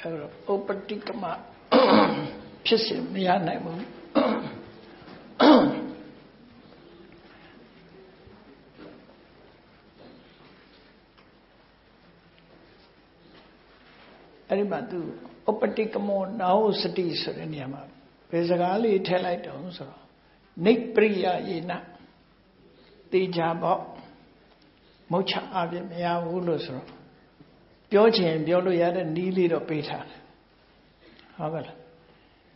အဲတော့ဥပတိကမဖြစ်စဉ်မရနိုင်ဘူးအဲ့ဒီမှာသူဥပတိကမောနာဟုစတိဆိုတဲ့နေရာမှာဘယ်စကားလေးထည့်လိုက်တော့ဆိုတော့နိပရိယယေနတေချာပေါ့မုတ်ချအပြည့်မရဘူးလို့ဆိုတော့ ပြောချင်ပြောလို့ရတဲ့နီးလေးတော့ပေးထားတယ်ဟုတ်ကဲ့လား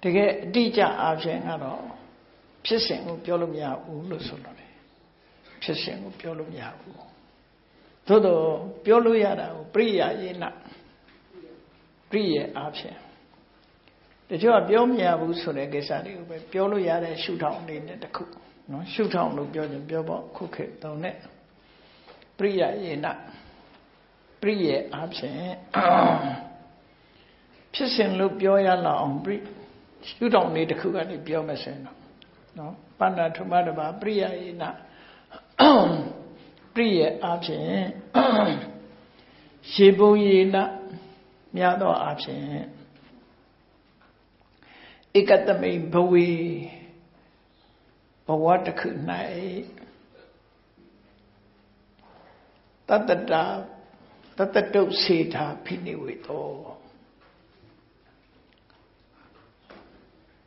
တကယ်အတိအကျအဖြစ်ကတော့ဖြစ်စဉ်ကိုပြောလို့မရဘူးလို့ဆိုတော့တယ်ဖြစ်စဉ်ကိုပြောလို့မရဘူးသို့တော့ပြောလို့ရတာကိုပရိယာယေနပရိယေအဖြစ်တချို့ကပြောမရဘူးဆိုတဲ့ကိစ္စတွေကိုပဲပြောလို့ရတဲ့ရှုထောင့်အနေနဲ့တခုနော်ရှုထောင့်လို့ပြောရင်ပြောပေါ့ခုခေတ်တုံးနဲ့ပရိယာယေန ပရိယေအဖြစ်ဖြစ်စဉ်လို့ပြောရလောက်အောင်ပရိရှုထောင့်လေးတစ်ခုကနေပြောမယ်ဆိုရင်တော့နော်ပဏ္ဏထုမတဘာပရိယေနပရိယေအဖြစ်ရေပုံယေနများသောအဖြစ်ဧကတမိဘဝေဘဝတစ်ခု၌တတ္တတာ တတ္တုစေတာဖိနိဝေသော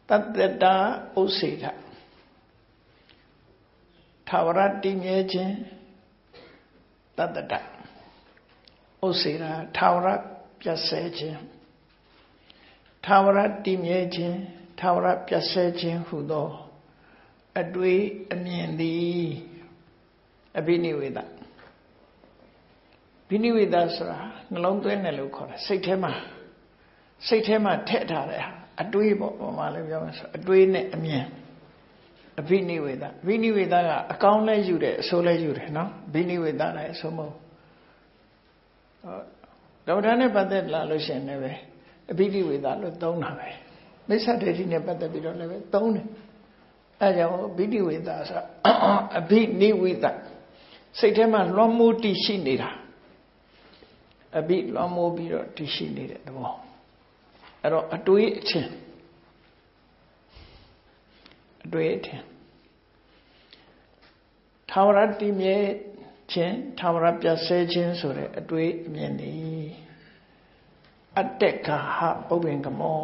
တတ္တတာဥစေတာသာဝရတည်မြဲခြင်းတတ္တတာဥစေတာသာဝရပြတ်ဆဲခြင်းသာဝရတည်မြဲခြင်းသာဝရပြတ်ဆဲခြင်းဟုသောအတွေ့အမြင်သည်အဘိနိဝေဒ ဘိနိဝေဒဆိုတာနှလုံးသွင်းတယ်လို့ခေါ်တယ်စိတ်ထဲမှာစိတ်ထဲမှာထည့်ထားတဲ့ဟာအတွေးပေါ့ဟိုမှာလည်းပြောမယ်ဆိုအတွေးနဲ့အမြင်အဘိနိဝေဒဘိနိဝေဒကအကောင်းလဲယူတယ်အဆိုးလဲယူတယ်နော်ဘိနိဝေဒလည်းအဆိုးမဟုတ်ဒေါက်တာနဲ့ပတ်သက်လာလို့ရှိရင်လည်းပဲအဘိဓိဝေဒလို့သုံးတာပဲမိစ္ဆာဒိဋ္ဌိနဲ့ပတ်သက်ပြီးတော့လည်းပဲသုံးတယ်အဲကြောင့်အဘိဓိဝေဒဆိုအဘိနိဝေဒစိတ်ထဲမှာလွှမ်းမိုးတည်ရှိနေတာ အဘိလွှမ်းမိုးပြီးတော့တည်ရှိနေတဲ့သဘောအဲ့တော့အတွေးအချင်းအတွေးအထင်သာဝရတည်မြဲခြင်းသာဝရပြဆဲခြင်းဆိုတဲ့အတွေ့အမြင်นี้အတ္တကဟပုပ္ပင်ကမော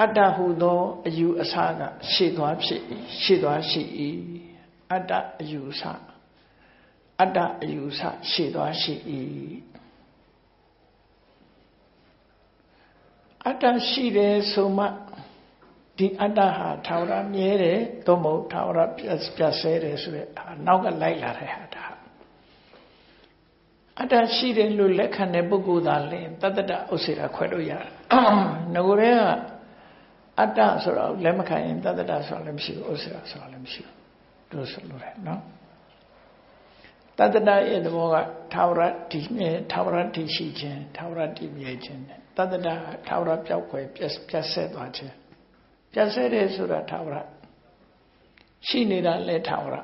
အတ္တဟုသောအယူအဆကရှေ့သွားဖြစ်ရှေ့သွားရှိ၏အတ္တအယူအဆ အတ္တအယူအဆရှေ့သွားရှိ၏အတ္တရှိတယ်ဆိုမှဒီအတ္တဟာထာဝရမြဲတယ်သို့မဟုတ်ထာဝရပြတ်ဆဲတယ်ဆိုတဲ့နောက်ကလိုက်လာတဲ့ဟာဒါအတ္တရှိတယ်လို့လက်ခံတဲ့ပုဂ္ဂိုလ်သာလင်တတ္တတဥစ္စေတာခွဲလို့ရတယ်ငကိုယ်တည်းကအတ္တဆိုတော့လက်မခံရင်တတ္တတဆိုတာလည်းမရှိဘူးဥစ္စေတာဆိုတာလည်းမရှိဘူးတို့ဆိုလို့ရတယ်နော် တတ္တတရဲ့သဘောကထာဝရတည်မြဲထာဝရတည်ရှိခြင်းထာဝရတည်မြဲခြင်းတတ္တတထာဝရပြောက်ွယ်ပြတ်ပြတ်ဆက်သွားခြင်းပြတ်ဆဲတယ်ဆိုတာထာဝရရှိနေတာလဲထာဝရ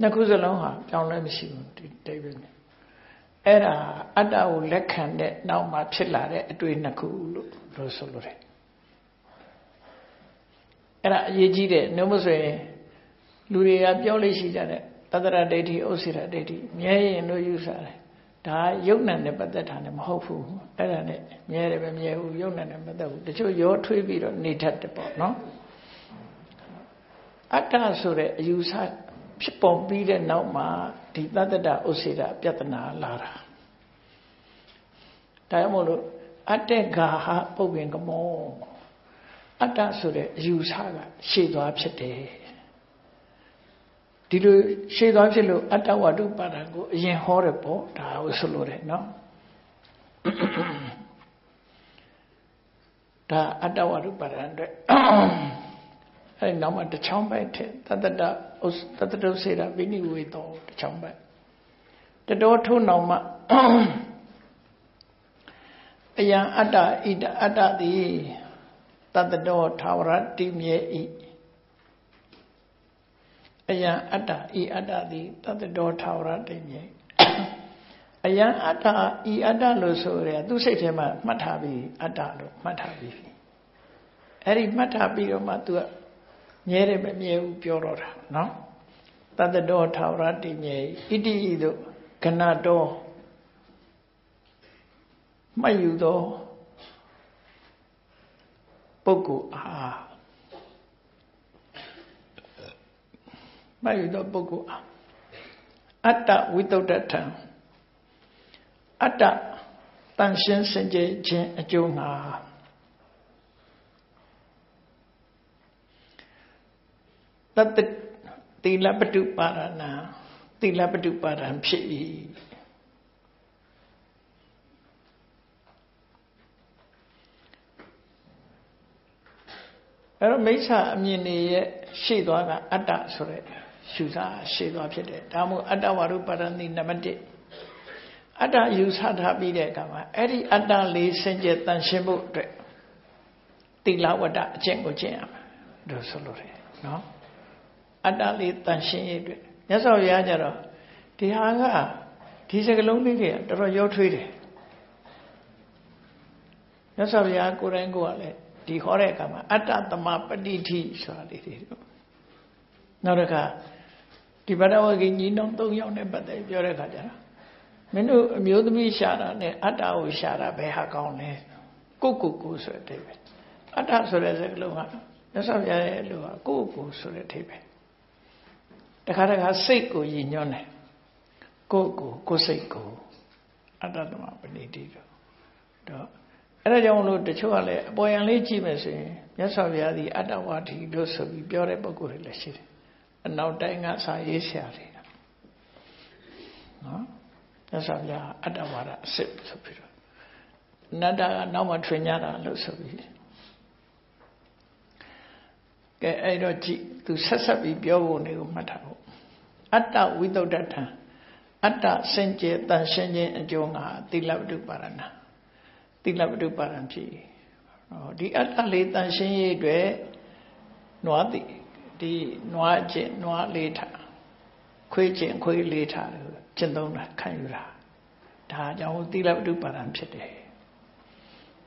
နှစ်ခုစလုံးဟာပြောင်းလဲမရှိဘူးဒီတိတ်ပဲအဲ့ဒါအတ္တကိုလက်ခံတဲ့နောက်မှာဖြစ်လာတဲ့အတွေ့နှစ်ခုလို့လို့ဆိုလို့တယ်အဲ့ဒါအရေးကြီးတဲ့နှုတ်မဆိုရင်လူတွေကပြောလို့ရှိကြတဲ့ တတရဒိဋ္ဌိဥစ္စေရဒိဋ္ဌိမြဲရင်တို့ယူဆတယ်ဒါယုတ်နံနဲ့ပတ်သက်တာလည်းမဟုတ်ဘူးအဲ့ဒါနဲ့မြဲတယ်ပဲမြဲဘူးယုတ်နံနဲ့ပတ်သက်ဘူးတချို့ရောထွေးပြီးတော့နေတတ်တယ်ပေါ့နော်အတ္တဆိုတဲ့အယူဆဖြစ်ပေါ်ပြီးတဲ့နောက်မှာဒီတတ္တဥစ္စေတပြဿနာလာတာဒါကြောင့်မို့လို့အတ္တဂါဟပုပ္ပင်ကမောအတ္တဆိုတဲ့အယူဆကရှေ့သွားဖြစ်တယ် ဒီလိုရှေ့သွားဖြစ်လို့အတ္တဝတ္ထုပါဒံကိုအရင်ဟောတယ်ပေါ့ဒါကိုဆိုလို့တယ်နော်ဒါအတ္တဝတ္ထုပါဒံအတွက်အဲဒီနောက်မှာတစ်ချောင်းပိုက်ထက်တတ္တတတတ္တတုစေတာဝိနိဝေတောတစ်ချောင်းပိုက်တတော်ထုံးနောက်မှာအယံအတ္တဣတအတ္တတိတတ္တတော်သာဝရတိမြဲဤ အယံအတ္တဤအတ္တသည်တတ္တတော်ထာဝရတိမြဲအယံအတ္တဤအတ္တလို့ဆိုရသူစိတ်ထဲမှာမှတ်ထားပြီးအတ္တလို့မှတ်ထားပြီးအဲ့ဒီမှတ်ထားပြီးတော့မှ तू ကမြဲတယ်မမြဲဘူးပြောတော့တာနော်တတ္တတော်ထာဝရတည်မြဲဣတိဤတို့ကဏတော်မှတ်ယူသောပုဂ္ဂိုလ်အား မှတ်ယူသောပုဂ္ဂိုလ်အားအတ္တဝိတုဒ္ဒထံအတ္တတန်ရှင်းစင်ကြယ်ခြင်းအကျိုးငါတတ္တတိလပတုပါရဏံတိလပတုပါရံဖြစ်၏အဲ့တော့မိစ္ဆာအမြင်တွေရဲ့ရှေ့သွားကအတ္တဆိုတဲ့ ရှုစားရှေ့သွားဖြစ်တယ်ဒါမှမဟုတ်အတ္တဝရုပါရဏိနံပါတ်1အတ္တယူဆထားပြီးတဲ့အခါမှာအဲ့ဒီအတ္တလေးစင်ကြယ်တန်ရှင်းဖို့အတွက်တိလဝတ္တအကျင့်ကိုကျင့်ရမယ်လို့ဆိုလိုတယ်နော်အတ္တလေးတန်ရှင်းရေးအတွက်မြတ်စွာဘုရားကျတော့ဒီဟာကဒီစကလုံးလေးတွေကတော်တော်ရောထွေးတယ်မြတ်စွာဘုရားကိုယ်တိုင်ကိုယ်ကလည်းဒီဟောတဲ့အခါမှာအတ္တသမပတိထိဆိုတာလေးတွေနောက်တစ်ခါ ဒီဗဒဝဂိညီနောင်၃ယောက်နဲ့ပတ်သက်ပြောတဲ့အခါကျတော့မင်းတို့အမျိုးသမီးရှာတာနဲ့အတ္တကိုရှာတာဘယ်ဟာကောင်းလဲကိုကိုကိုဆိုတဲ့အဓိပ္ပာယ်အတ္တဆိုတဲ့စကားလုံးကမြတ်စွာဘုရားရဲ့လိုကကိုကိုဆိုတဲ့အဓိပ္ပာယ်တခါတခါစိတ်ကိုယဉ်ညွန်းတယ်ကိုကိုကိုစိတ်ကိုအတ္တသမပဏိတိတော့တော့အဲ့ဒါကြောင့်မလို့တချို့ကလည်းအပေါ်ယံလေးကြည့်မယ်ဆိုရင်မြတ်စွာဘုရားဒီအတ္တဝါဒီလို့ဆိုပြီးပြောတဲ့ပုဂ္ဂိုလ်တွေလည်းရှိတယ် အနောက်တိုင်းကစာရေးဆရာတွေနော်မြတ်စွာဘုရားအတ္တဝါဒအစစ်ဆိုပြီးတော့နတ္တကနောက်မှထွင်ကြတာလို့ဆိုပြီးကဲအဲ့တော့ကြည့်သူဆက်ဆက်ပြီးပြောဖို့နေကိုမှတ်ထားဖို့အတ္တဝိတုဒ္ဒထံအတ္တစင်ကြယ်တန်ရှင်းခြင်းအကျိုးငါသီလဝတ္ထုပါရဏသီလဝတ္ထုပါရံဖြစ်ဟောဒီအတ္တလေးတန်ရှင်းရေးအတွက်နွားတိ ဒီနွားခြင်းနွားလေးထားခွေးခြင်းခွေးလေးထားလို့ကျင့်သုံးတာခံယူတာဒါကြောင့်သီလဝတ္ထုပါရံဖြစ်တယ်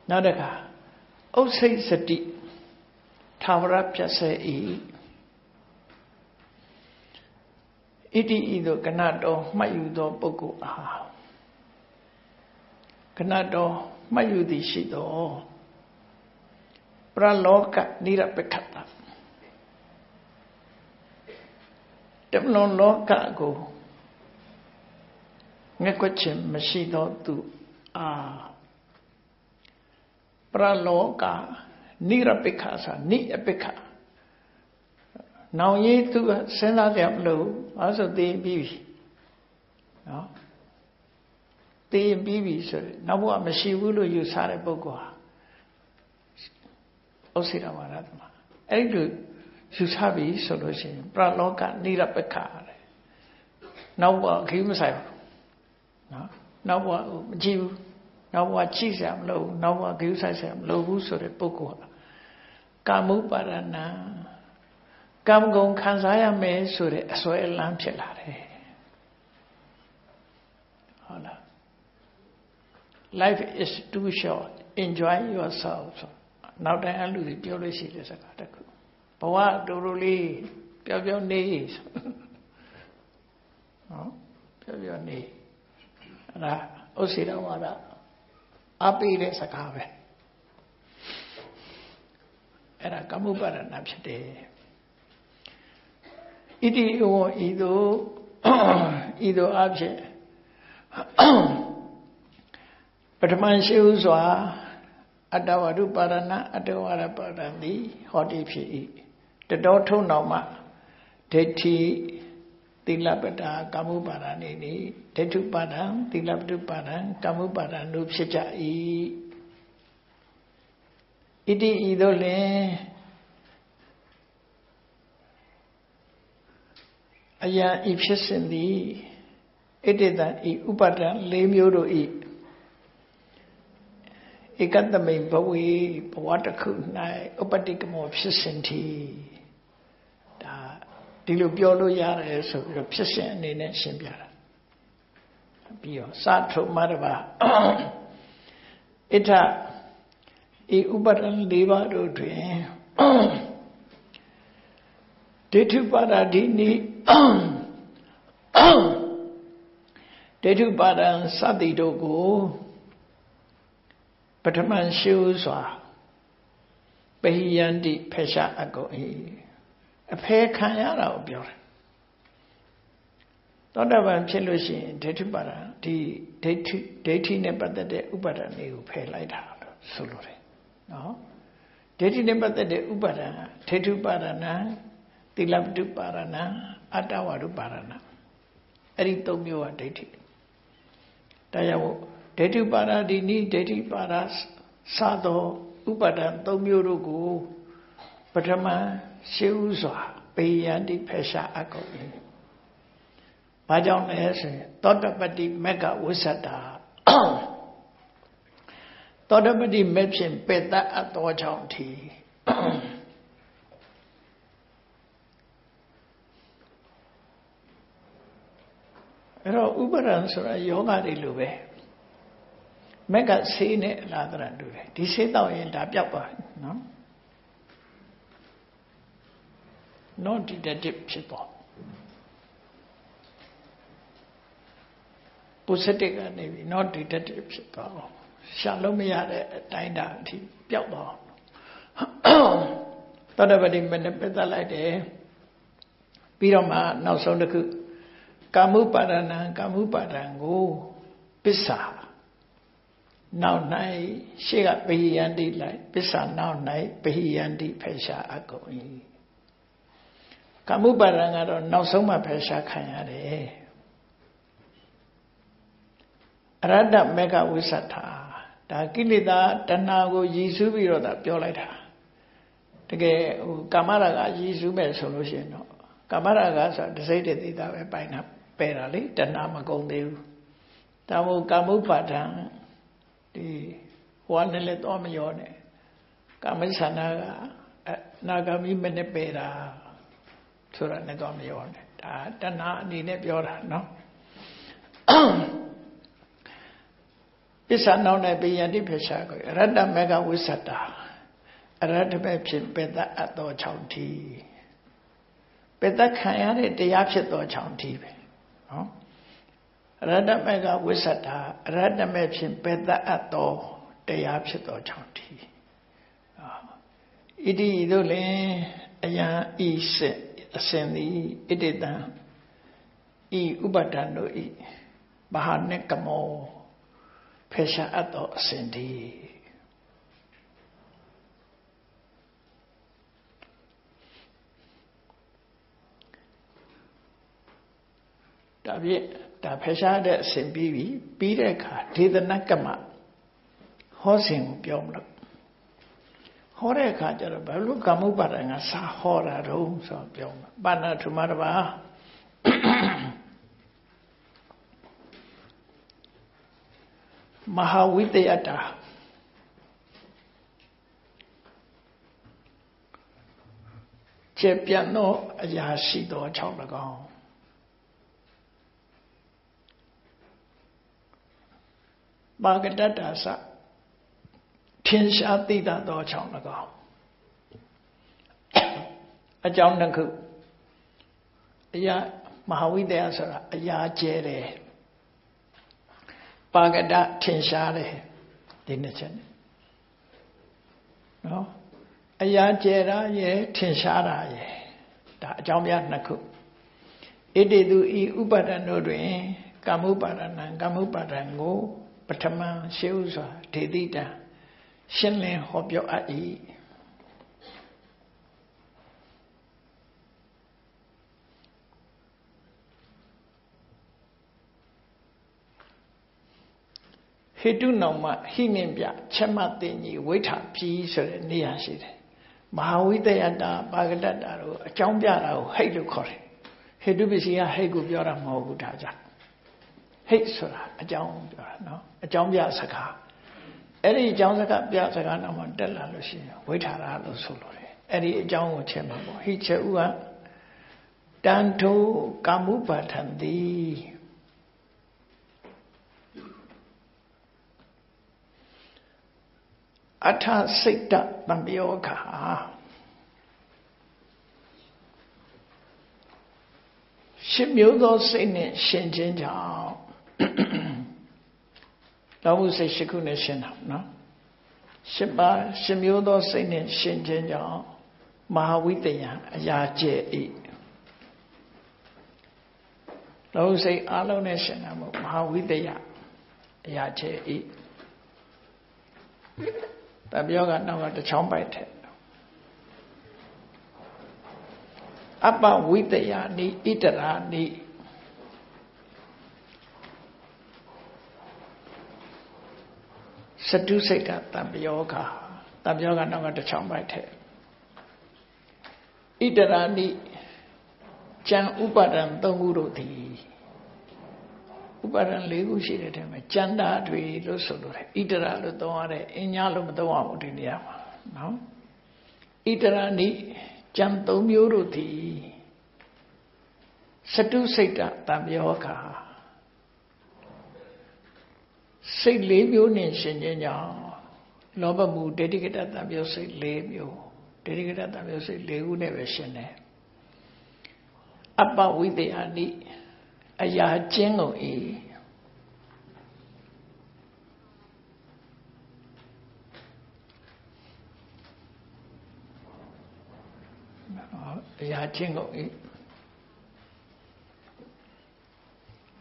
နောက်တစ်ခါဥစ္စိတ်စတိထာဝရပြတ်စေဤဣတိဤသို့ကဏတော်မှတ်ယူသောပုဂ္ဂိုလ်အားကဏတော်မှတ်ယူသည်ရှိသောပရလောကနိရပက္ခတတ မလွန်လောကကိုငက်ွက်ခြင်းမရှိသောသူအားပရလောကနိရပိခာနိအပိခနောင်ရေးသူစဉ်းစားကြမလို့အဲဆိုသိပြီးပြီနော်သိရင်ပြီးပြီဆိုရင်နောက်ဘဝမရှိဘူးလို့ယူဆတဲ့ပုဂ္ဂိုလ်ဟာဩစိရဝါဒသမအဲ့ဒီလို ယူဆပြီဆိုလို့ရှိရင်ပရလောကနိရပက္ခတဲ့နောက်ဘဝခီးမဆိုင်ဘူးနော်နောက်ဘဝမကြည့်ဘူးနောက်ဘဝကြည့်စရာမလိုဘူးနောက်ဘဝခီးဆိုင်စရာမလိုဘူးဆိုတဲ့ပုဂ္ဂိုလ်ဟာကာမုပါရဏံကံကုန်ခံစားရမယ်ဆိုတဲ့အစွဲအလန်းဖြစ်လာတယ်ဟုတ်လား life is too short enjoy yourself နောက်တိုင်းအလူတွေပြောလို့ရှိတဲ့စကားတစ်ခု ဘဝတူတူလေးပျော်ပျော်နေနော်ပျော်ပျော်နေအဲ့ဒါဥစ္စေတဝါဒအပိတဲ့စကားပဲအဲ့ဒါကမ္မပရဏဖြစ်တယ်ဣတိဩဤသို့ဤသို့အဖြစ်ပထမရှိဥစွာအတ္တဝရုပါရဏအတ္တဝရပါရံသည်ဟောတိဖြစ်၏ တတော်ထုံတော်မှဒိဋ္ဌိသီလပတာကာမုပါဒနေနိဒိဋ္ဌုပါဒံသီလပတုပါဒံကာမုပါဒံတို့ဖြစ်ကြ၏ဣတိဤသို့လင်အယံဤဖြစ်စဉ်သည်ဣတိတံဤဥပါဒံ၄မျိုးတို့ဤဧကတမိန်ဘဝေဘဝတစ်ခု၌ဥပတိကမောဖြစ်စဉ်တည်းဒါ ဒီလိုပြောလို့ရတယ်ဆိုပြီးတော့ဖြစ်စဉ်အနေနဲ့ရှင်းပြတာပြီးတော့စထုမတပါဣထဤဥပါဒံ၄ပါးတို့တွင်ဒိဋ္ဌုပါဒာဒီနိဒိဋ္ဌုပါဒံစသည်တို့ကိုပထမရှုစွာပဟိယန္တိဖရှအကုန်ဤ အဖဲခံရတာကိုပြောတယ်သောတာပန်ဖြစ်လို့ရှိရင်ဒိဋ္ဌိပါဒဒီဒိဋ္ဌိဒိဋ္ဌိနဲ့ပတ်သက်တဲ့ဥပါဒဏ်တွေကိုဖယ်လိုက်တာလို့ဆိုလိုတယ်နော်ဒိဋ္ဌိနဲ့ပတ်သက်တဲ့ဥပါဒဏ်ဒိဋ္ဌုပါဒနာသီလပတုပါဒနာအတ္တဝရုပါဒနာအဲ့ဒီသုံးမျိုးကဒိဋ္ဌိဒါကြောင့်ဒိဋ္ဌုပါဒဒီနိဒိဋ္ဌိပါဒစသောဥပါဒံသုံးမျိုးတို့ကိုပထမ ရှေးဥစွာပေယန္တိဖယ်ရှားအပ်ကုန်၏ဘာကြောင့်လဲဆိုရင်သောတပတ္တိမက္ကဝိသတ္တာသောတပတ္တိမဲ့ဖြင့်ပေတ္တအပ်သောကြောင့်ထီအဲ့တော့ဥပဒံဆိုတာယောဂတွေလိုပဲမက်ကဆေးနဲ့အလားတရတူတယ်ဒီဆေးတော့ရင်ဒါပြောက်သွားနော် non detective ဖြစ်သွား positive ကနေပြီး not detective ဖြစ်သွားအောင်ရှာလို့မရတဲ့အတိုင်းတာအထိပျောက်သွားသောတပတိမနဲ့ပြသလိုက်တယ်ပြီးတော့မှနောက်ဆုံးတစ်ခုကာမုပါဒနာကာမုပါဒံကိုပစ္စာနောက်၌ရှေ့ကပဟိယန္တိလိုက်ပစ္စာနောက်၌ပဟိယန္တိဖယ်ရှားအကုန်၏ ကာမုပါဒံကတော့နောက်ဆုံးမှဖယ်ရှားခံရတယ်အရတ္တမေကဝိသထာဒါကိလေသာတဏှာကိုရည်စူးပြီးတော့ဒါပြောလိုက်တာတကယ်ဟိုကာမရာဂရည်စူးမဲ့ဆိုလို့ရှိရင်တော့ကာမရာဂဆိုတာတစိမ့်တဲ့သေးတာပဲပိုင်တာပယ်တာလေတဏှာမကုန်သေးဘူးဒါမို့ကာမုပါဒံဒီဟောနဲ့လည်းတော့မရောနဲ့ကာမိသနာကနာဂမိမနဲ့ပယ်တာ ဆိုတာနဲ့တော့မရောနဲ့ဒါတဏှာအနေနဲ့ပြောတာနော်ပစ္ဆာနောက်နဲ့ပိယတိဖြစ်ရှာကိုရတ္တမေကဝိသတ္တာအရတ္တပဲဖြစ်ပေတအပ်သော၆ထီပေတခံရတဲ့တရားဖြစ်သော၆ထီပဲနော်ရတ္တမေကဝိသတ္တာအရတ္တမေဖြစ်ပေတအပ်သောတရားဖြစ်သော၆ထီဣတိတို့လင်အယံဤစေ အစင်သည်ဣတိတံဤဥပဒံတို့ဤမဟာနကမောဖယ်ရှားအပ်သောအစဉ်ဒီဒါပြည့်ဒါဖယ်ရှားတဲ့အစဉ်ပြီးပြီပြီးတဲ့အခါဒေသနကမဟောစဉ်ကိုပြောမလို့ ဟောတဲ့အခါကျတော့ဘာလို့ကာမုပ္ပါဒံကစာဟောတာတုံးဆိုပြောမှာပါဏထုမတပါမဟာဝိတယတာကျေပြတ်သောအရာရှိသော၆၎င်းပါကတတ္တာစ ထင်ရှားသိတတ်သော၆၎င်းအကြောင်းတစ်ခုအရာမဟာဝိတယဆိုတာအရာကျဲတယ်ပါကတထင်ရှားတယ်ဒီနှစ်ချက်နော်အရာကျဲတာရဲ့ထင်ရှားတာရဲ့ဒါအကြောင်းပြနှစ်ခုဣတိတုဤဥပါဒံတို့တွင်ကာမုပါဒနာကာမုပါဒံကိုပထမရှေးဥစွာဒေတိတံ ရှင်းလင်းဟောပြောအပ်၏ဟိတုနောင်မဟိမြင့်ပြချက်မတင်ကြီးဝိထာပြီးဆိုတဲ့နေရာရှိတယ်မဟာဝိတယတာပါကတတာတို့အကြောင်းပြတာကိုဟိတ်လို့ခေါ်တယ်ဟိတုပစ္စည်းကဟိတ်ကိုပြောတာမဟုတ်ဘူးဒါကြောင့်ဟိတ်ဆိုတာအကြောင်းပြောတာနော်အကြောင်းပြစကား အဲ့ဒီအကြောင်းစကားပြစကားနောက်မှာတက်လာလို့ရှိရင်ဝိထာရလို့ဆိုလိုတယ်အဲ့ဒီအကြောင်းကိုချက်မှာပေါ့ဟိချက်ဥကတန်ထုကာမုပါထံတိအထစိတ်တပံပယောခာရှင်မျိုးသောစိတ်နဲ့ရှင်ခြင်းကြောင့် လောမှုစိတ်ရှိခုနဲ့ရှင်တာနော်ရှင်ပါရှင်မျိုးသောစိတ်နဲ့ရှင်ခြင်းကြောင့်မဟာဝိတယံအရာကျဲဤလောမှုစိတ်အလုံးနဲ့ရှင်တာမို့မဟာဝိတယအရာကျဲဤတပြောကနောက်ကတချောင်းပိုက်တဲ့အပဝိတယာနိဣတရာနိ စတုစိတ်ကတံပယောကတံပယောကနောက်ကတစ်ချောင်းပိုက်ထဲဣတရာနိကျန်ဥပါဒံ၃ခုတို့သည်ဥပါဒံ၄ခုရှိတဲ့ထဲမှာကျန်တာတွေလို့ဆိုလို့တယ်ဣတရာလို့သုံးရတယ်အညာလို့မသုံးရဘူးဒီနေရာမှာနော်ဣတရာနိကြံသုံးမျိုးတို့သည်စတုစိတ်တတံပြောခါ စိတ်လေးမျိုးနဲ့ရှင်ခြင်းကြောင့်လောဘမှုဒိဋ္ဌိကတတံပြောစိတ်၄မျိုးဒိဋ္ဌိကတတံပြောစိတ်၄ခုနဲ့ပဲရှင်တယ်အပ္ပဝိတ္တယာနိအရာကျင်းကုန်၏အရာချင်းကုန်၏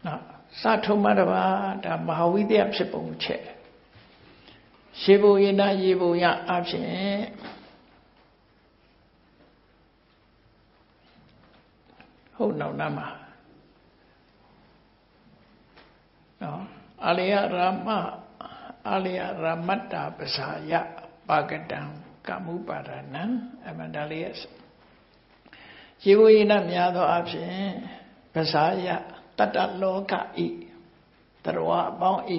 နော် စထုံမတပါဒါမဟာဝိတ္တဖြစ်ပုံချက်ရှေဘုံယနာရေဘုံရအဖြစ်ဟုတ်နောက်နာမှာနော်အလယရမအလယရမတ္တပစာယပါကတံကမှုပါဒနံအမန္တလေးရဲ့ရေဝေနများသောအဖြစ်ပစာယ တတ္တလောကဤတရဝအပေါင်းဤ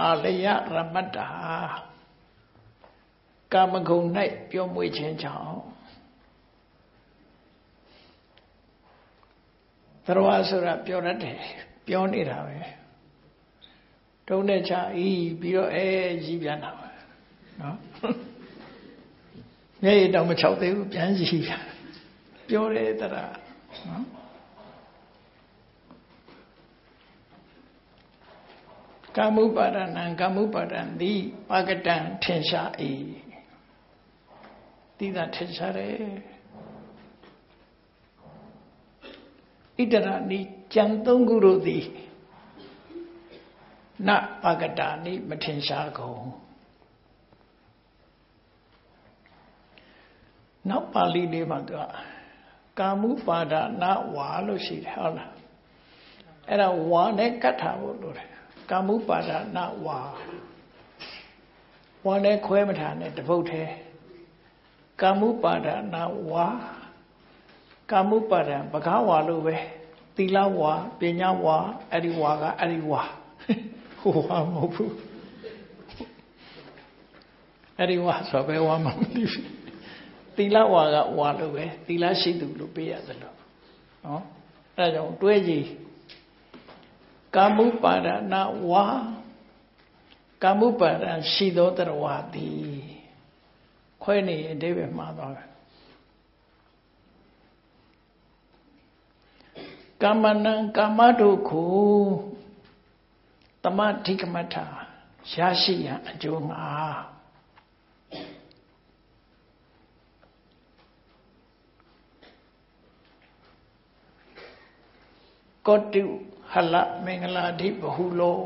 အာလယရမတ္တာကာမဂုဏ်၌ပြောမွေးခြင်းကြောင့်တရဝဆိုတာပြောတတ်တယ်ပြောနေတာပဲတုံးတဲ့ချဤပြီးတော့အဲကြီးပြန်တာပဲနော် မျက်ရည်တောင်မချောက်သေးဘူးပြန်ကြည့်ပြောတယ်တရာနော်ကာမုပါဒနာကာမုပါဒံသည်ပါကတံထင်ရှား၏တိသာထင်ရှားတယ်ဣတရဏိကြံသုံးခုတို့သည်နပါကတာနိမထင်ရှားကုန် နောက်ပါဠိလေးမှာသူကကာမုပါဒနာဝါလို့ရှိတယ်ဟုတ်လားအဲ့ဒါဝါနဲ့ကတ်ထားဖို့လိုတယ်ကာမုပါဒနာဝါဝါနဲ့ခွဲမထားနဲ့တပုတ်သေးကာမုပါဒနာဝါကာမုပါဒံပကားဝါလို့ပဲသီလဝါပညာဝါအဲ့ဒီဝါကအဲ့ဒီဝါဟိုဝါမဟုတ်ဘူးအဲ့ဒီဝါဆိုပဲဝါမမသိဘူး သီလဝါကဝါလို့ပဲသီလရှိသူလို့ပေးရသလိုနော်အဲဒါကြောင့်တွဲကြည့်ကာမုပါဒနာဝါကာမုပါဒရှိသောတရဝသည်ခွဲနေအတိပ္ပယ်မှားသွားတယ်ကာမနံကာမတုခုတမထိကမထာရရှိရန်အကျိုးမှာ ကောတုဟလမင်္ဂလာဓိဘဟုလော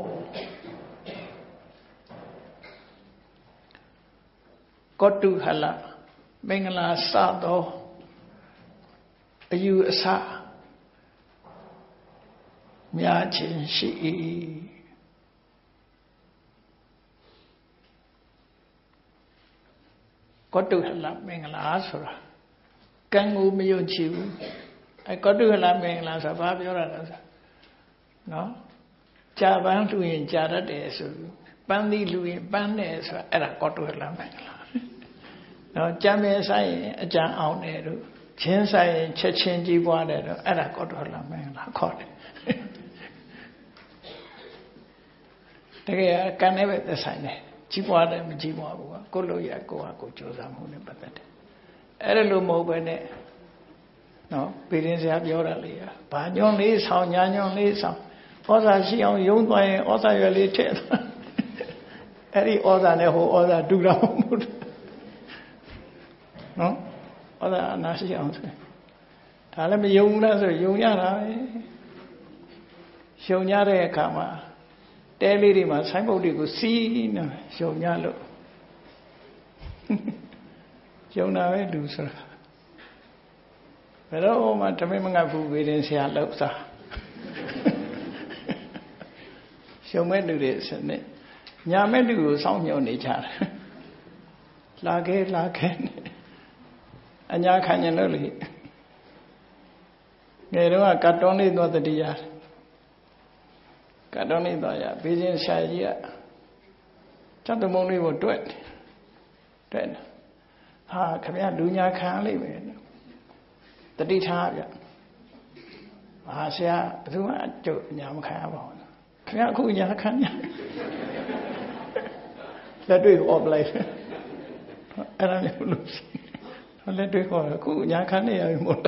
ကောတုဟလမင်္ဂလာစသောအယူအဆများခြင်းရှိ၏ကောတုဟလမင်္ဂလာဆိုတာကံကိုမယုံကြည်ဘူး အဲကောတုဟလမင်္ဂလာဆိုဘာပြောတာလဲဆိုနော်ကြာပန်းလူရင်ကြာတတ်တယ်ဆိုပန်းသီးလူရင်ပန်းတယ်ဆိုအဲ့ဒါကောတုဟလမင်္ဂလာနော်ကြံမယ်ဆိုင်ရင်အကြံအောင်တယ်တို့ချင်းဆိုင်ရင်ချက်ချင်းကြီးပွားတယ်တို့အဲ့ဒါကောတုဟလမင်္ဂလာခေါ်တယ်တကယ်ကံနဲ့ပဲသက်ဆိုင်တယ်ကြီးပွားတယ်မကြီးပွားဘူးကကိုလို့ရကိုဟာကိုကြိုးစားမှုနဲ့ပတ်သက်တယ်အဲ့ဒါလို့မဟုတ်ပဲနဲ့ နော်ပေရင်ဆရာပြောတာလေဘာညွန်လေးဆောင်ညာညွန်လေးဆောင်ဩဇာရှိအောင်ယုံသွားရင်ဩဇာရွယ်လေးထည့်သွားအဲ့ဒီဩဇာနဲ့ဟိုဩဇာတူတော့မဟုတ်နော်ဩဇာအနာရှိအောင်ဆိုဒါလည်းမယုံဘူးလားဆိုယုံရတာပဲယုံရတဲ့အခါမှာတဲလေးတွေမှာဆိုင်းဘုတ်တွေကိုစီးနေယုံရလို့ယုံတာပဲလူဆိုတာ ဘယ်တော့မှတမင်မငတ်ဘူးဝေရင်ဆရာလောက်စားရှုံမဲ့လူတွေစနစ်ညာမဲ့လူကိုစောင့်မျှော်နေကြတယ်လာခဲ့လာခဲ့အညာခံရင်လို့လေငယ်တော့ကတ်တွန်းလေးသွားတတိရတယ်ကတ်တွန်းလေးသွားရဘေးချင်းဆရာကြီးကကျတ်တမုံလေးကိုတွက်တွက်ဟာခမရလူညာခံလိုက်ပဲ တတိထားဗျဟာဆရာဘယ်သူမှအကျုပ်ညာမခံရပါဘူးခင်ဗျအခုညာခံညာလက်တွေ့ဟောပလိုက်အဲ့ဒါမျိုးလို့လက်တွေ့ဟောအခုညာခံနေရပြီမို့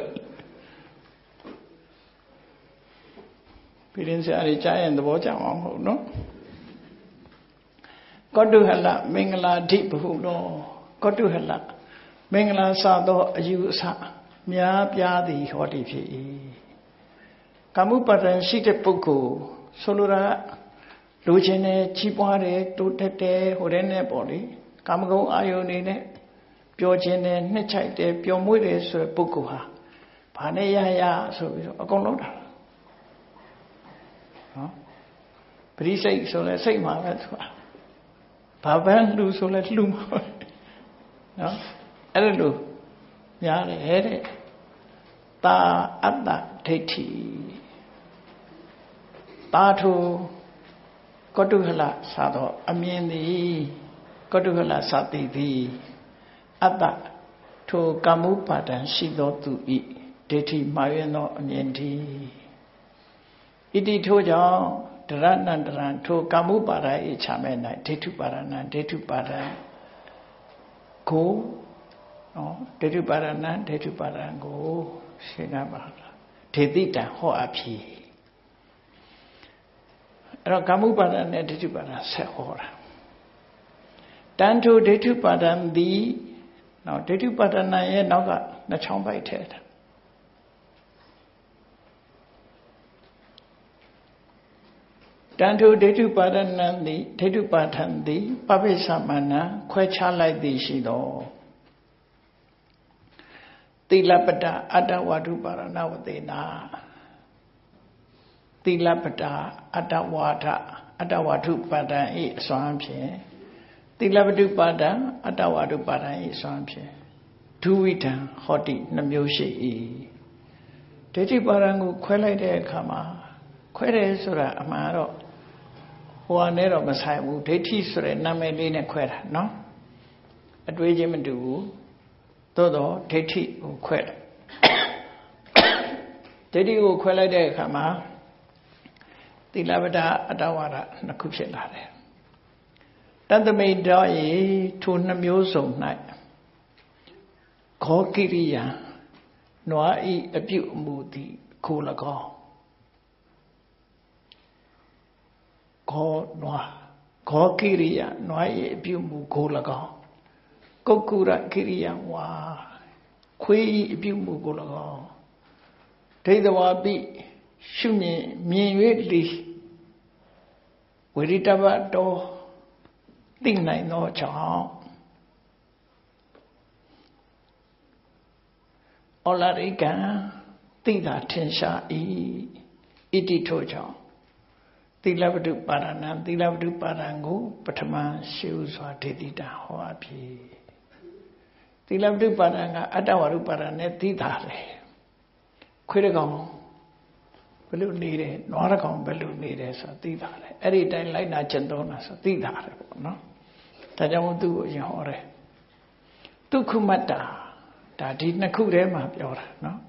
ပြည်ရင်ဆရာကြီးကြားရင်သဘောကျအောင်မဟုတ်နော်ကောတုဟလမင်္ဂလာဓိဘဟုလောကောတုဟလမင်္ဂလာစသောအယူအဆ များပြားသည်ဟောတိဖြစ်၏ကာမှုပတ္တန်ရှိတဲ့ပုဂ္ဂိုလ်ဆိုလိုတာလူချင်းနဲ့ကြီးပွားတယ်တိုးတက်တယ်ဟိုတဲ့နဲ့ပေါ့လေကာမဂုဏ်အာယုန်နေနဲ့ပျော်ခြင်းနဲ့နှစ်ချိုက်တယ်ပျော်မွေ့တယ်ဆိုတဲ့ပုဂ္ဂိုလ်ဟာဘာနဲ့ရရဆိုပြီးတော့အကုန်လုံးတာနော်ပရိစိတ်ဆိုလဲစိတ်မှာပဲသူကဘာပန်းလူဆိုလဲလှူမှာနော်အဲ့ဒါလို့ များတယ်တဲ့တာအတ္တဒိဋ္ဌိတာထုကတုဟလသာသောအမြင်သည်ကတုဟလသတိသည်အတ္တထိုကာမုပါဒံရှိသောသူဤဒိဋ္ဌိမှားရသောအမြင်တည်းဣတိထိုကြောင့်ဒရဏန္တရံထိုကာမုပါဒဤချမဲ့၌ဒိဋ္ဌုပါဒနာဒိဋ္ဌုပါဒံကို နော်ဒိဋ္ဌုပါဒနာဒိဋ္ဌုပါဒံကိုရှင်းတာပါလားဒေတိတံဟောအဖြစ်အဲ့တော့ကာမုပါဒနဲ့ဒိဋ္ဌုပါဒဆက်ဟောတာတန်ထုဒိဋ္ဌုပါဒံသည်နော်ဒိဋ္ဌုပါဒနာရဲ့နောက်ကနှချောင်းပိုက်ထဲတာတန်ထုဒိဋ္ဌုပါဒနာသည်ဒိဋ္ဌုပါဒံသည်ပပိသမဏခွဲခြားလိုက်သည်ရှိသော သီလပတအတ္တဝါဒုပါရဏဝတေနာသီလပတအတ္တဝါဒအတ္တဝါဒုပါဒံဤအစွမ်းဖြင့်သီလပတုပါဒံအတ္တဝါဒုပါဒံဤအစွမ်းဖြင့်ဒုဝိဒံဟောတိနှမျိုးရှိ၏ဒိဋ္ဌိပါဒံကိုခွဲလိုက်တဲ့အခါမှာခွဲတယ်ဆိုတာအမှန်တော့ဟိုကနေတော့မဆိုင်ဘူးဒိဋ္ဌိဆိုတဲ့နာမည်လေးနဲ့ခွဲတာနော်အတွေးချင်းမတူဘူး သို့တော့ဒိဋ္ဌိကိုခွဲလိုက်ဒိဋ္ဌိကိုခွဲလိုက်တဲ့အခါမှာသီလပဒအတ္တဝါဒနှစ်ခုဖြစ်လာတယ်တတမိတ်တော်ဤထိုနှမျိုးစုံ၌ခောကိရိယာနွားဤအပြုအမူသည်ခို၎င်းခောနွားခောကိရိယာနွားဤအပြုအမူခို၎င်း ကုတ်ကုရကိရိယဝါခွေးဤအပြုမှုကို၎င်းဒိဋ္ဌဝါပိရှုမြင်မြင်၍လီဝိရိတဘတော်သိနိုင်သောကြောင့်ဩလာရိကံသိတာထင်ရှား၏ဣတိထို့ကြောင့်သီလပတုပါရဏံသီလပတုပါရံကိုပထမရှုစွာဒေတိတာဟောအဖြစ် သီလပฏิပါဒံကအတ္တဝရုပါဒံနဲ့သိတာတယ်ခွေးတကောင်ဘယ်လိုနေတယ်နွားတကောင်ဘယ်လိုနေတယ်ဆိုသိတာတယ်အဲ့ဒီတိုင်းလိုက်နာကျင့်သုံးတာဆိုသိတာတယ်ပေါ့နော်ဒါကြောင့်သူ့ကိုအရင်ဟောတယ်ဒုက္ခမတ္တာဒါဒီနှစ်ခုထဲမှာပြောတာနော်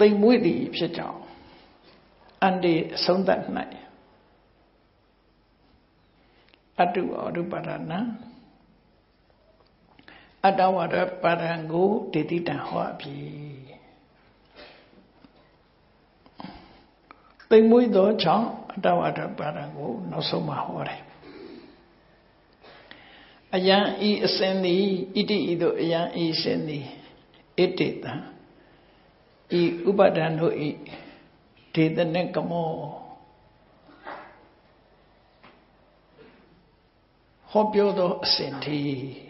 သိမ်မွေ့သည်ဖြစ်ကြောင်းအန္တေအဆုံးသတ်၌အတုအရူပဒနာ အတ္တဝရပါရံကိုဒေတိတံဟောအပြီသိမ့်မွေးသောကြောင့်အတ္တဝရပါရံကိုနောက်ဆုံးမှဟောတယ်အယံဤအစင်သည်ဣတိဤသို့အယံဤအစင်သည်ဣတိတံဤဥပဒံတို့ဤဒေသနေကမောဟောပြောသောအစဉ်တည်း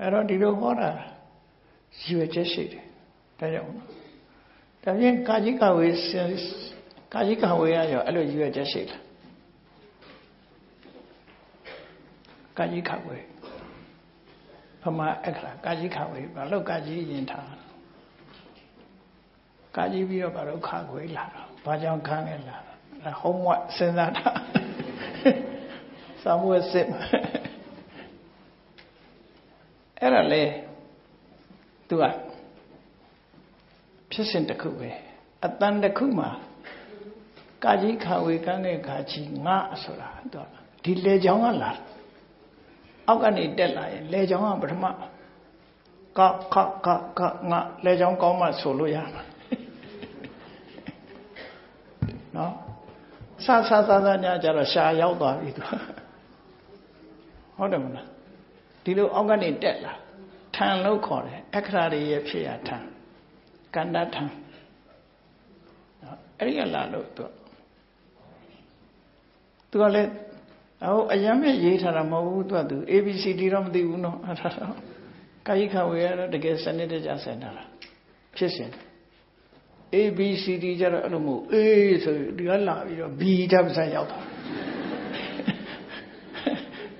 အဲ့တော့ဒီလိုဟောတာရွယ်ချက်ရှိတယ်ဒါကြောင့်ဒါဖြင့်ကာကြီးကဝေကာကြီးကဝေရရောအဲ့လိုရွယ်ချက်ရှိလားကာကြီးခဝေဖမအခရာကာကြီးခဝေဘာလို့ကာကြီးရင်ထားကာကြီးပြီးတော့ဘာလို့ခခွေလာတော့ဘာကြောင့်ခံခဲ့လာတာဟုံးဝစဉ်းစားတာသာမွေစစ်အဲ့ဒါ လေသူကဖြစ်စဉ်တစ်ခုပဲအတန်တစ်ခုမှာကာကြီးခဝေကန်းတဲ့ခါချီငါဆိုတာသူကဒီလေချောင်းကလာအောက်ကနေတက်လာရင်လေချောင်းကပထမကခကကငါလေချောင်းကောင်းမှဆိုလို့ရမှာနော်ဆဆဆဆညာကြတော့ရှာရောက်သွားပြီသူဟုတ်တယ်မလားဒီလိုအောက်ကနေတက်လာ ထံလို့ခေါ်တယ်အခရာတွေရဲ့ဖြစ်ရထံကန္တထံအဲ့ဒီကလာလို့သူသူကလည်းဟိုအယမ်းမဲ့ရေးထားတာမဟုတ်ဘူးသူကသူ ABCD တော့မသိဘူးနော်အဲ့ဒါတော့ကာယိခဝေရတော့တကယ်စနစ်တကျဆင်တာလားဖြစ်စဉ် ABCD ကြတော့အဲ့လိုမဟုတ် A ဆိုဒီကလာပြီးတော့ B ဓာတ်ဆိုင်ရောက်တာ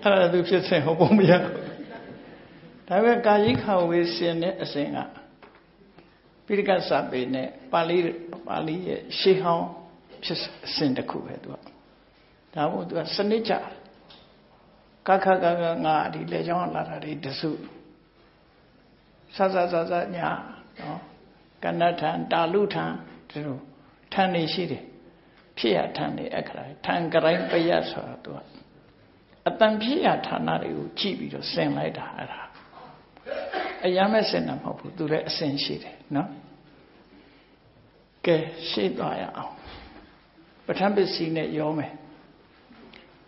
အဲ့ဒါသူဖြစ်စဉ်ဟောပုံမရဘူး ဒါပေမဲ့ကာယိခဝေစင်တဲ့အစဉ်ကပိဋကစာပေနဲ့ပါဠိပါဠိရဲ့ရှေးဟောင်းဖြစ်စဉ်တစ်ခုပဲသူကဒါမို့သူကစနစ်ကြကခကကငါဒီလေချောင်းလာတာဒီတစုဆဆဆဆညာနော်ကဏ္ဍထံတာလူထံဒီလိုထံနေရှိတယ်ဖြစ်ရထံနေအခရာထံကရိုင်းပယဆိုတာသူကအတန်ဖြစ်ရဌာနတွေကိုကြည့်ပြီးတော့ဆင်လိုက်တာအဲ့ဒါ အရမဲ့စင်တာမဟုတ်ဘူးသူလည်းအစင်ရှိတယ်နော်ကဲရှေ့သွားရအောင်ပဋ္ဌာန်းပစ္စည်းနဲ့ရောမယ်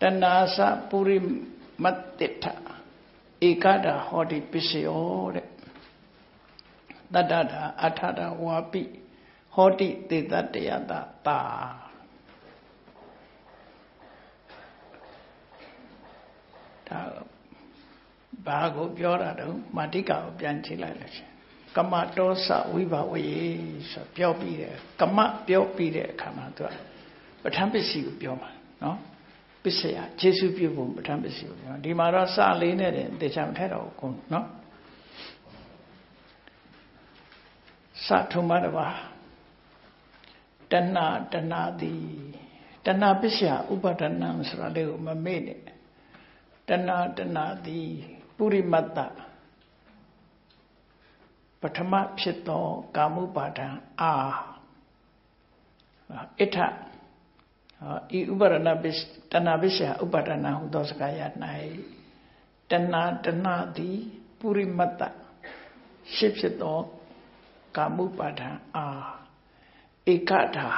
တဏှာစပုရိမတ္တိထဧကတာဟောတိပစ္စယောတဲ့တတ္တတာအထတာဝါပိဟောတိသေတတယတာတာဒါ ဘာကိုပြောတာတော့မာတိကာကိုပြန်ကြည့်လိုက်လို့ရှင်ကမတောစဝိဘဝေဆိုပြောပြီးတယ်ကမပြောပြီးတဲ့အခါမှာသူကပဋ္ဌာန်းပစ္စည်းကိုပြောမှာနော်ပစ္စယခြေဆုပြုဖို့ပဋ္ဌာန်းပစ္စည်းကိုပြောဒီမှာတော့စလေးနဲ့တည်းတေချာမထဲတော့ဘူးနော်စထုံမတပါတဏတဏတိတဏပစ္စယဥပဒနာဆိုတာလေးကိုမမေ့နဲ့တဏတဏတိ ပုရိမတ္တပထမဖြစ်သောကာမုပါဒံအာအထဤဥပါဒနာပစ္စတဏပစ္စယဥပါဒနာဟုသောစကားရ၌တဏတဏသည်ပုရိမတ္တရှစ်ဖြစ်သောကာမုပါဒံအာဧကတာ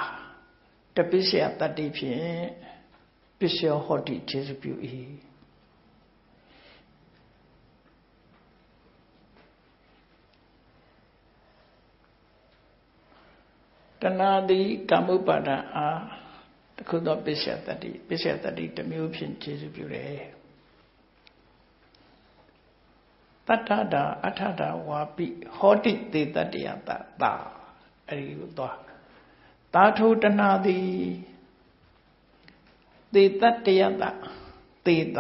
တပစ္စယတတ္တိဖြင့်ပစ္စယောဟောတိခြေစပြု၏ တဏှာသည်ကာမုပ္ပါဒအားတခုသောပစ္စယတတိပစ္စယတတိတစ်မျိုးဖြင့်ခြေစုပြုတယ်တတ္ထတာအထတာဝါပိဟောတိသေတတယတတာအဲဒီကိုသွားသာထုတဏှာသည်သေတတယတသေတ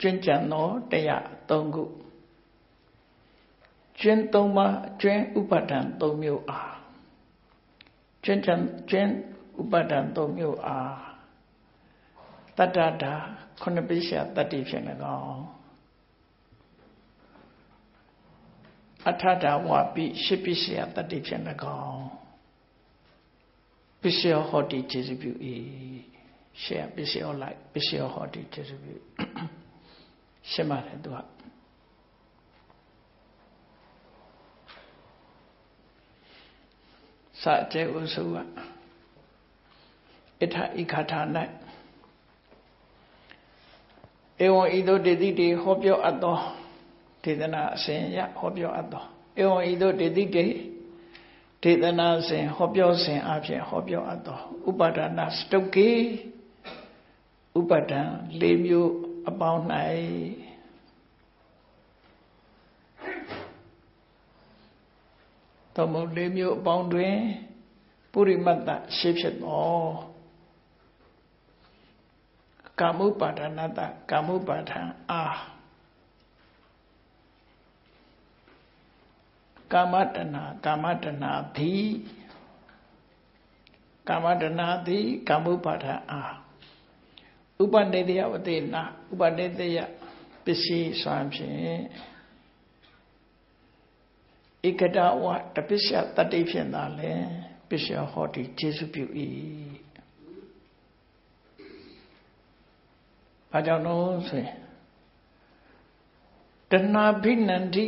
ကျွင်းကြံသောတရား၃ခုကျွင်း၃ပါးကျွင်းဥပဒံ၃မျိုးအား ကျွန်းကျွန်းဥပါဒံ၃မျိုးအားတတ္တတာခုနှစ်ပိဿတတ္တိဖြင့်၎င်းအထတာဝါပိရှစ်ပိဿတတ္တိဖြင့်၎င်းပစ္စယောဟောတိကျေစုပြု၏ရှေ့ပစ္စယောလိုက်ပစ္စယောဟောတိကျေစုပြုရှင်းပါတယ်သူက စာကျေဥစုကဣထဣခထာ၌ဧဝံဤသို့တေတိတေဟောပြောအပ်သောဒေသနာအစဉ်ရဟောပြောအပ်သောဧဝံဤသို့တေတိတေဒေသနာစဉ်ဟောပြောစဉ်အဖြစ်ဟောပြောအပ်သောဥပါဒနာစတုကေဥပါဒံ၄မျိုးအပေါင်း၌ သမုတ်၄မျိုးအပေါင်းတွင်ပုရိမတ္တရှိဖြစ်သောကာမုပါဒနာတကာမုပါဒံအာကာမတဏကာမတဏတိကာမတဏတိကာမုပါဒံအာဥပနေတယဝတိနာဥပနေတယပစ္စည်းစွမ်းဖြင့် ဧကတဝတပစ္စယတတိဖြင့်သာလဲပစ္စယဟောတိကျေစုပြု၏ဘာကြောင့်လို့ဆိုရင်တဏှာဘိနန္တိ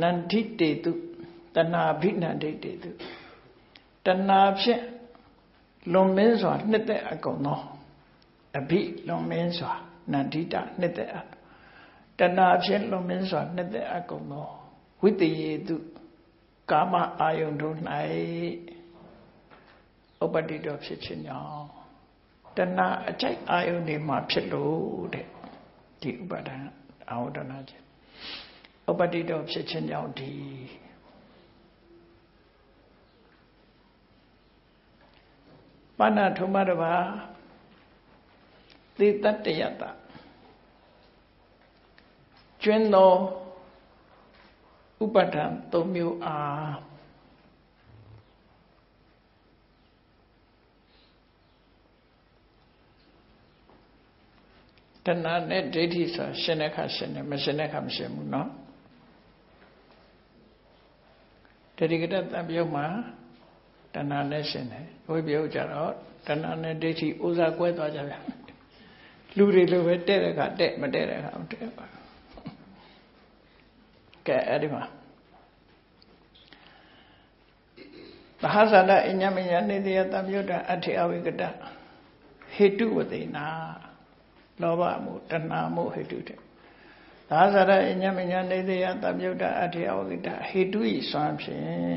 နန္တိတေတုတဏှာဘိနန္တိတေတုတဏှာဖြင့်လွန်မင်းစွာနှစ်သက်အကုန်သောအဘိလွန်မင်းစွာနန္တိတနှစ်သက်အတဏှာဖြင့်လွန်မင်းစွာနှစ်သက်အကုန်သော ဝိတယေတုကာမအာယုန်တို့၌ဥပတိတော်ဖြစ်ခြင်းကြောင့်တဏှာအကြိုက်အာယုန်တွေမှာဖြစ်လို့တဲ့ဒီဥပါဒံအာဝဒနာခြင်းဥပတိတော်ဖြစ်ခြင်းကြောင့်ဒီပါဏထုမတဘာသေတတ္တယတကျွန်းသော ဥပဒံ၃မျိုးအားတဏှာနဲ့ဒိဋ္ဌိဆိုရှင်တဲ့ခါရှင်တယ်မရှင်တဲ့ခါမရှင်ဘူးเนาะတတိကတတံပြုတ်မှာတဏှာနဲ့ရှင်တယ်ဝိပယုတ်ကြတော့တဏှာနဲ့ဒိဋ္ဌိဥစားကွဲသွားကြဗျာလူတွေလိုပဲတဲ့တဲ့ခါတဲ့မတဲ့တဲ့ခါမတဲ့ပါ ကဲအဲ့ဒီမှာသဟဇာတအညမညာနေတယတံပြုတ်တာအထေအဝိကတဟေတုဝတိနာလောဘမှုတဏှာမှုဟေတုတဲ့သာဇရအညမညာနေသေးယတမြုဒ္ဒအထေအဝိတဟေတုဤစွမ်းဖြင့်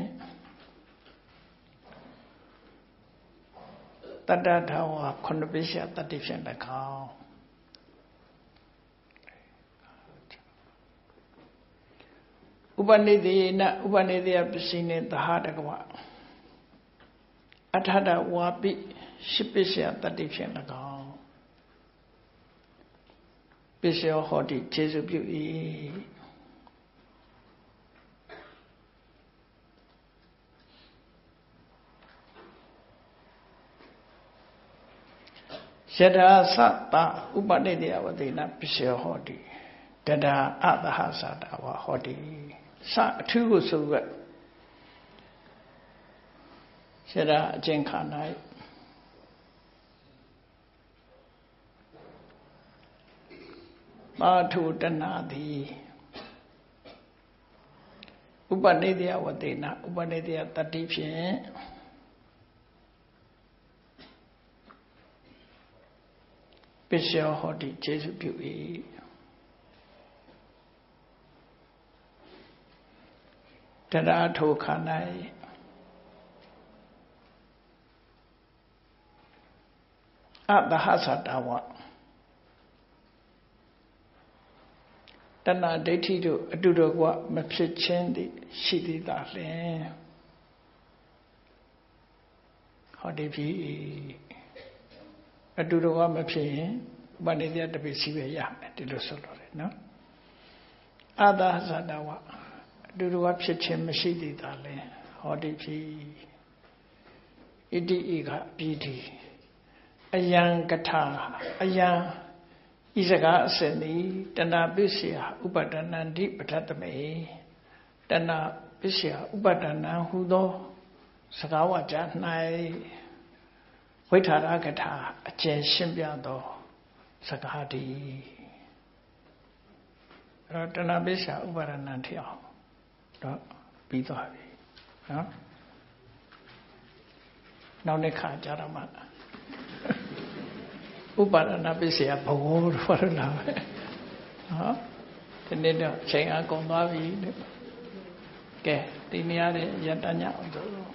တတ္တထာဝခုနှစ်ပိရှတတ္တိဖြင့်၎င်း ဥပနိသေနဥပနိသေယပစ္စည်းနေသဟတကဝအထထဝါပိရှိပိရှတတ္တိဖြင့်၎င်းပစ္စယောဟောတိခြေစုပြု၏ယထာသတဥပနိတေယဝတိနာပစ္စယောဟောတိတဒါအသဟသတာဝဟောတိ စအထူးကိုဆိုကယထာအကျင့်ခါ၌ပါထုတနာသည်ဥပနိဒေယဝတေနဥပနိဒေယတတိဖြင့်ပစ္စယောဟောတိကျေစုပြု၏ တရာထိုခန္ဓာ၏အတဟသတဝတဏှာဒိဋ္ဌိတို့အတူတကွမဖြစ်ချင်းသည်ရှိသေးတာလင်ဟောဒီပြီအတူတကွမဖြစ်ရင်ဥပနိဒေတပိစီပဲရမယ်ဒီလိုဆိုလို့လေနော်အာသာဇာတဝအ တူတကွဖြစ်ချင်းမရှိသေးတာလင်ဟောဒီပြီဣတိဧကပြည်တိအယံကထာအယံဤစကားအစဉ်သည်တဏပစ္စယဥပဒနန္တိပဋ္ဌတမေတဏပစ္စယဥပဒနံဟူသောစကားဝါကြ၌ဝိထာရကထာအကျဉ်ရှင်းပြသောစကားတည်းအဲ့တော့တဏှာပိစ္ဆာဥပါဒနာထအောင် တော့ပြီးသွားပြီနော်နောက်တစ်ခါကြာတော့မှဥပါဒနာပိစ္ဆာဘဝတော့ဘာလို့လာပဲနော်ဒီနေ့တော့ချိန်အကုန်သွားပြီကဲဒီနေရာရဲ့ယတညအောင်တို့